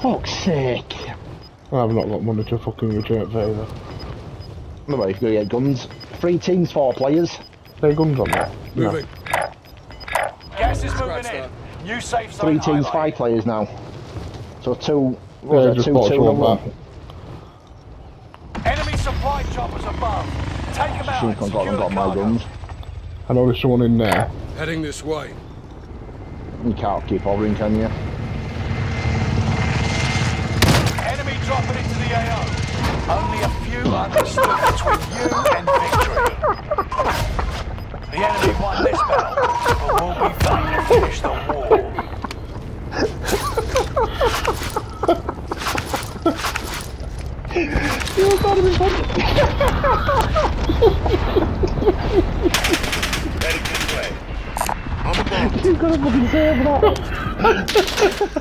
fuck's sake. I've not got money to fucking return it either. No way, you're gonna get guns. Three teams, four players. There guns on there. No. Moving. Gas is moving in. that. New safe zone Three teams, highlighted. five players now. So two, what Yeah, was it, just two, bought two, two on one. that. Enemy supply choppers above. Take them out. Shouldn't have got, Secure got my guns. I know there's someone in there. Heading this way. You can't keep hovering, can you? Enemy dropping into the AO. Only a few understood between you and victory. The enemy won this battle, but will be vain to finish the war. You've got a fucking save that.